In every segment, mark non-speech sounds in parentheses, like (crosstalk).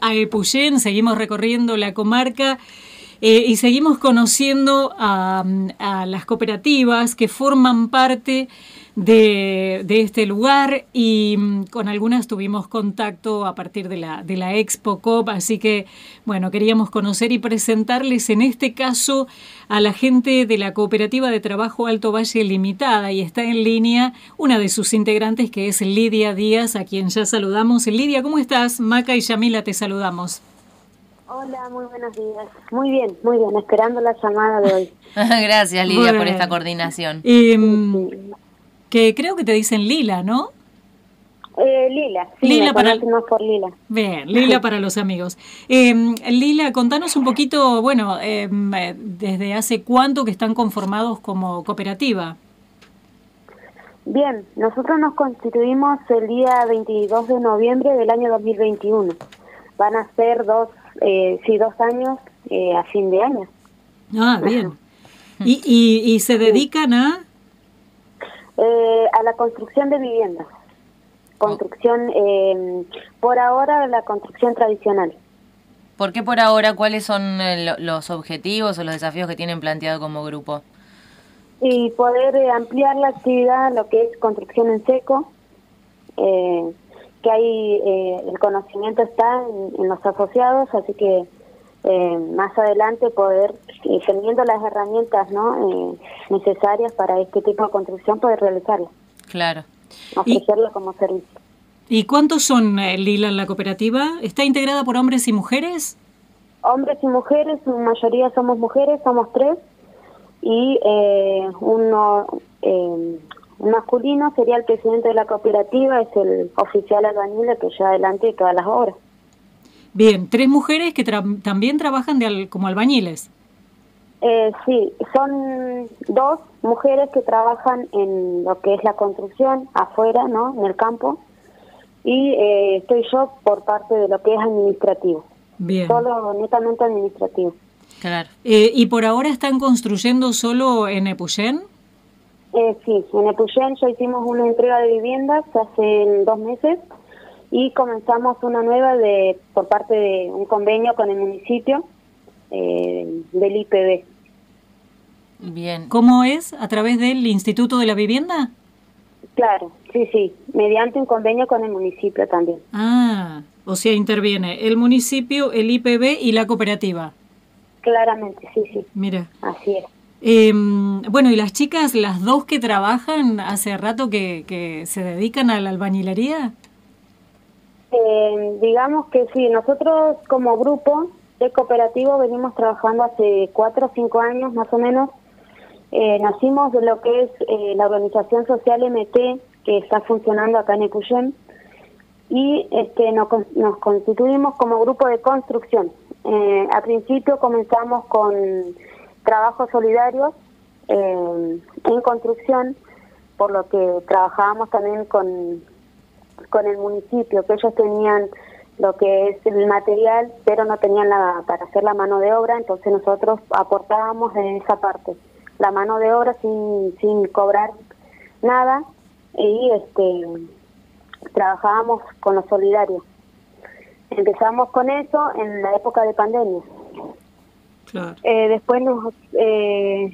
a Epuyén, seguimos recorriendo la comarca eh, y seguimos conociendo a, las cooperativas que forman parte de, este lugar y mm, con algunas tuvimos contacto a partir de la, de la Expo COP, así que bueno, queríamos conocer y presentarles en este caso a la gente de la Cooperativa de Trabajo Alto Valle Limitada y está en línea una de sus integrantes que es Lidia Díaz, a quien ya saludamos. Lidia, ¿cómo estás? Maca y Yamila te saludamos. Hola, muy buenos días. Muy bien, muy bien, esperando la llamada de hoy. (laughs) Gracias, Lidia, por esta coordinación. Mm, que creo que te dicen Lila, ¿no? Eh, Lila, sí, Lila para más por Lila. Bien, Lila para los amigos. Em, Lila, contanos un poquito, bueno, em, desde hace cuánto que están conformados como cooperativa. Bien, nosotros nos constituimos el día 22 de noviembre del año 2021. Van a ser dos eh, sí, dos años eh, a fin de año. Ah, bien. ¿Y, y, se dedican a? Eh, a la construcción de viviendas. Construcción, eh, por ahora, la construcción tradicional. ¿Por qué por ahora? ¿Cuáles son los objetivos o los desafíos que tienen planteado como grupo? Y poder ampliar la actividad, lo que es construcción en seco, eh, que hay eh, el conocimiento está en, los asociados, así que eh, más adelante poder, eh, teniendo las herramientas ¿no? necesarias para este tipo de construcción, poder realizarlo. Claro. Ofrecerlo como servicio. ¿Y cuántos son, Lila, en la cooperativa? ¿Está integrada por hombres y mujeres? Hombres y mujeres, en mayoría somos mujeres, somos tres, y uno, un masculino sería el presidente de la cooperativa, es el oficial albañil que lleva adelante todas las obras. Bien, tres mujeres que también trabajan de como albañiles. Eh, sí, son dos mujeres que trabajan en lo que es la construcción afuera, ¿no? En el campo. Y eh, estoy yo por parte de lo que es administrativo. Bien. Solo netamente administrativo. Claro. Eh, ¿Y por ahora están construyendo solo en Epuyén? Eh, sí, en Epuyén ya hicimos una entrega de viviendas hace dos meses y comenzamos una nueva de por parte de un convenio con el municipio eh, del IPB. Bien. ¿Cómo es? ¿A través del Instituto de la Vivienda? Claro, sí, sí, mediante un convenio con el municipio también. Ah, o sea, interviene el municipio, el IPB y la cooperativa. Claramente, sí, sí. Mira. Así es. Eh, bueno, y las chicas, las dos que trabajan hace rato que, que se dedican a la albañilería. Eh, digamos que sí, nosotros como grupo de cooperativo venimos trabajando hace cuatro o cinco años más o menos. Eh, nacimos de lo que es eh, la organización social MT que está funcionando acá en Ecuyén y este, nos, nos constituimos como grupo de construcción. Al principio comenzamos con trabajos solidarios eh, en construcción, por lo que trabajábamos también con, con el municipio, que ellos tenían lo que es el material, pero no tenían la, para hacer la mano de obra, entonces nosotros aportábamos en esa parte, la mano de obra sin, sin cobrar nada y este trabajábamos con los solidarios. Empezamos con eso en la época de pandemia. Eh, después nos, eh,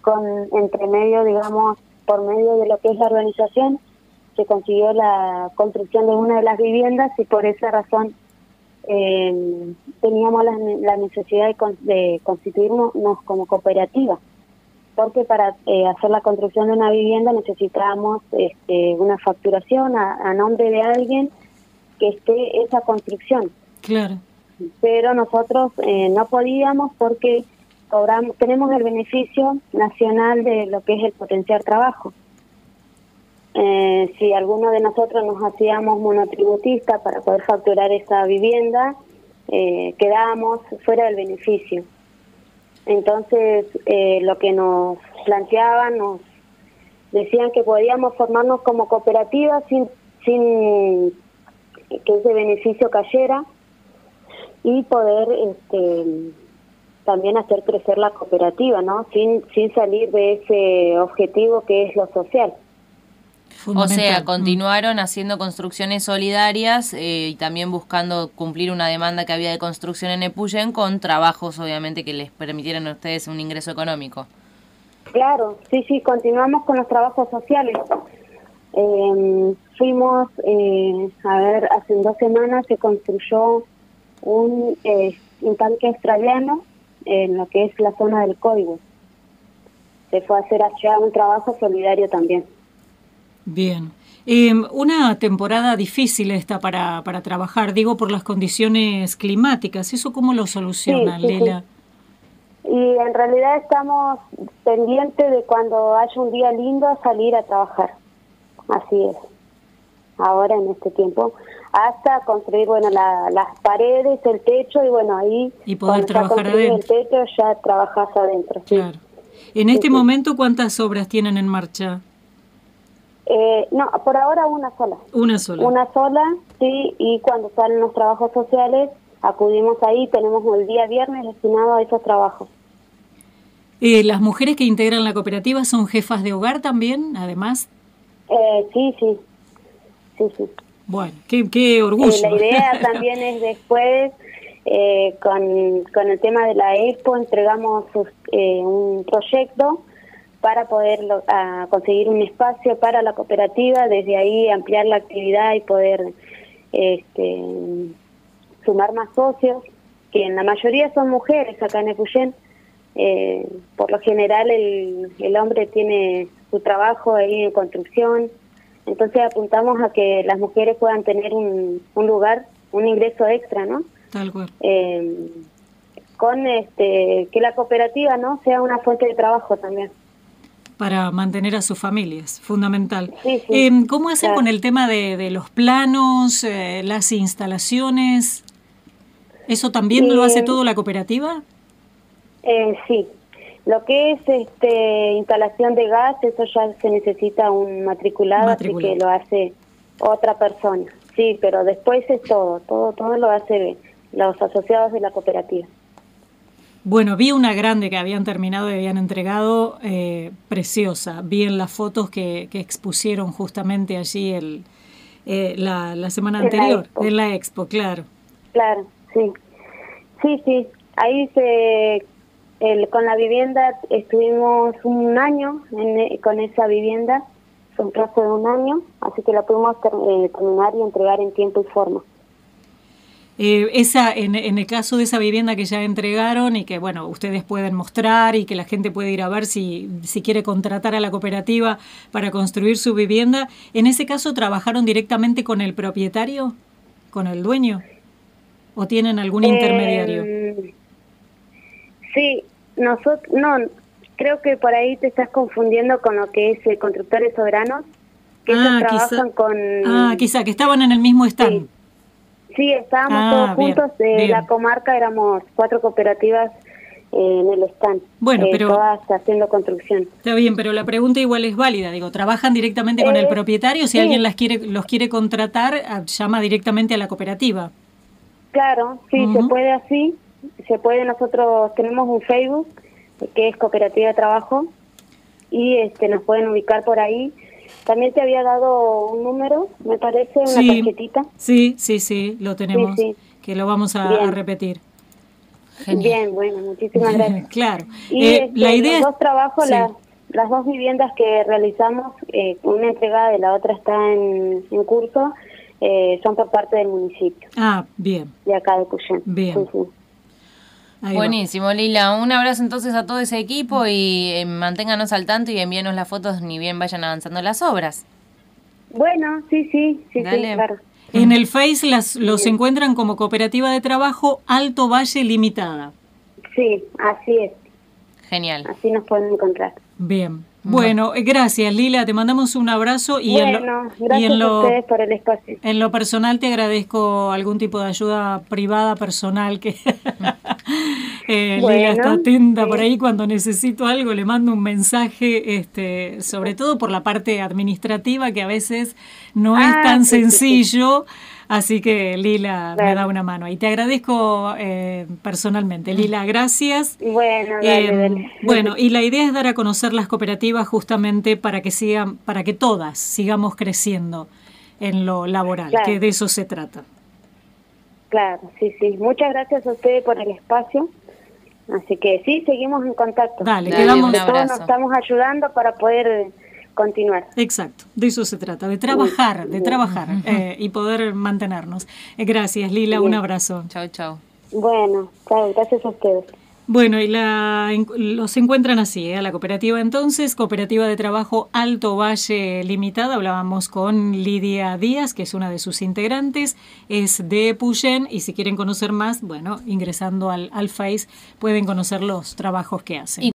con entre medio, digamos, por medio de lo que es la organización, se consiguió la construcción de una de las viviendas y por esa razón eh, teníamos la, necesidad de, de, constituirnos como cooperativa, porque para eh, hacer la construcción de una vivienda necesitábamos este, una facturación a, a nombre de alguien que esté esa construcción. Claro pero nosotros eh, no podíamos porque cobramos, tenemos el beneficio nacional de lo que es el potenciar trabajo. Eh, si alguno de nosotros nos hacíamos monotributista para poder facturar esa vivienda, eh, quedábamos fuera del beneficio. Entonces, eh, lo que nos planteaban, nos decían que podíamos formarnos como cooperativa sin, sin que ese beneficio cayera y poder este, también hacer crecer la cooperativa, ¿no? Sin, sin salir de ese objetivo que es lo social. O sea, continuaron haciendo construcciones solidarias eh, y también buscando cumplir una demanda que había de construcción en Epuyén con trabajos, obviamente, que les permitieran a ustedes un ingreso económico. Claro, sí, sí, continuamos con los trabajos sociales. Eh, fuimos, eh, a ver, hace dos semanas se construyó un, eh, un tanque australiano en lo que es la zona del código. Se fue a hacer allá un trabajo solidario también. Bien. Em, una temporada difícil esta para, para trabajar, digo, por las condiciones climáticas. ¿Eso cómo lo soluciona, Lela? Y en realidad estamos pendientes de cuando haya un día lindo salir a trabajar. Así es. Ahora en este tiempo hasta construir bueno las paredes, el techo y bueno ahí y poder trabajar adentro. El techo ya trabajas adentro. Claro. En este momento cuántas obras tienen en marcha? Eh, no, por ahora una sola. Una sola. Una sola, sí, y cuando salen los trabajos sociales acudimos ahí, tenemos el día viernes destinado a esos trabajos. Eh, ¿Las mujeres que integran la cooperativa son jefas de hogar también, además? Eh, sí, sí, sí, sí. Bueno, qué, qué orgullo. la idea (laughs) también es después, con, con el tema de la expo, entregamos un proyecto para poder conseguir un espacio para la cooperativa, desde ahí ampliar la actividad y poder este, sumar más socios, que en la mayoría son mujeres acá en Epuyén. Eh, por lo general el, el hombre tiene su trabajo ahí en construcción, entonces apuntamos a que las mujeres puedan tener un, un lugar, un ingreso extra, ¿no? Tal cual. Eh, con este, que la cooperativa no sea una fuente de trabajo también para mantener a sus familias, fundamental. Em, ¿Cómo hacen con el tema de, los planos, eh, las instalaciones? ¿Eso también lo hace todo la cooperativa? Eh, sí, lo que es este instalación de gas, eso ya se necesita un matriculado, así que lo hace otra persona. Sí, pero después es todo, todo, todo lo hace los asociados de la cooperativa. Bueno, vi una grande que habían terminado y habían entregado, eh, preciosa. Vi en las fotos que, que expusieron justamente allí el, eh, la, la, semana anterior, en la expo, claro. Claro, sí. Sí, sí. Ahí se, el, con la vivienda estuvimos un año en, con esa vivienda, un plazo de un año, así que la pudimos eh, terminar y entregar en tiempo y forma. Eh, esa, en, el caso de esa vivienda que ya entregaron y que bueno ustedes pueden mostrar y que la gente puede ir a ver si, si quiere contratar a la cooperativa para construir su vivienda, ¿en ese caso trabajaron directamente con el propietario, con el dueño? ¿O tienen algún intermediario? Em, sí, nosotros, no, creo que por ahí te estás confundiendo con lo que es Constructores Soberanos, que ah, trabajan con... Ah, quizá, que estaban en el mismo stand. Sí, estábamos ah, todos juntos. de la comarca éramos cuatro cooperativas eh, en el stand. Bueno, eh, pero. Todas haciendo construcción. Está bien, pero la pregunta igual es válida. Digo, ¿trabajan directamente con el eh, propietario? Si alguien las quiere, los quiere contratar, ah, llama directamente a la cooperativa. Claro, sí, se puede así. Se puede, nosotros tenemos un Facebook que es Cooperativa de Trabajo y este nos pueden ubicar por ahí también te había dado un número, me parece, una tarjetita. Sí, sí, sí, lo tenemos, que lo vamos a, repetir. Bien, bueno, muchísimas (laughs) gracias. claro. Y eh, este, la idea los dos trabajos, las, las dos viviendas que realizamos, eh, una entregada y la otra está en, en curso, eh, son por parte del municipio. Ah, bien. De acá de Cuyén. Bien. Buenísimo, Lila. Un abrazo entonces a todo ese equipo y eh, manténganos al tanto y envíenos las fotos ni bien vayan avanzando las obras. Bueno, sí, sí, sí, claro. En el Face las, los encuentran como Cooperativa de Trabajo Alto Valle Limitada. Sí, así es. Genial. Así nos pueden encontrar. Bien. Bueno, eh, gracias Lila, te mandamos un abrazo y, en lo, gracias a ustedes por el espacio. En lo personal te agradezco algún tipo de ayuda privada, personal, que (laughs) eh, Lila está atenta por ahí cuando necesito algo, le mando un mensaje, este, sobre todo por la parte administrativa que a veces no es ah, tan sencillo. Así que Lila me da una mano. Y te agradezco eh, personalmente. Lila, gracias. Bueno, em, bueno, y la idea es dar a conocer las cooperativas justamente para que sigan, para que todas sigamos creciendo en lo laboral, que de eso se trata. Claro, sí, sí. Muchas gracias a ustedes por el espacio. Así que sí, seguimos en contacto. Dale, quedamos. Todos nos estamos ayudando para poder continuar. Exacto, de eso se trata, de trabajar, de trabajar eh, y poder mantenernos. Eh, gracias, Lila, un abrazo. Chao, chao. Bueno, chao, gracias a ustedes. Bueno, y la, los encuentran así, ¿eh? la cooperativa entonces, Cooperativa de Trabajo Alto Valle Limitada, hablábamos con Lidia Díaz, que es una de sus integrantes, es de Puyen, y si quieren conocer más, bueno, ingresando al, al pueden conocer los trabajos que hacen.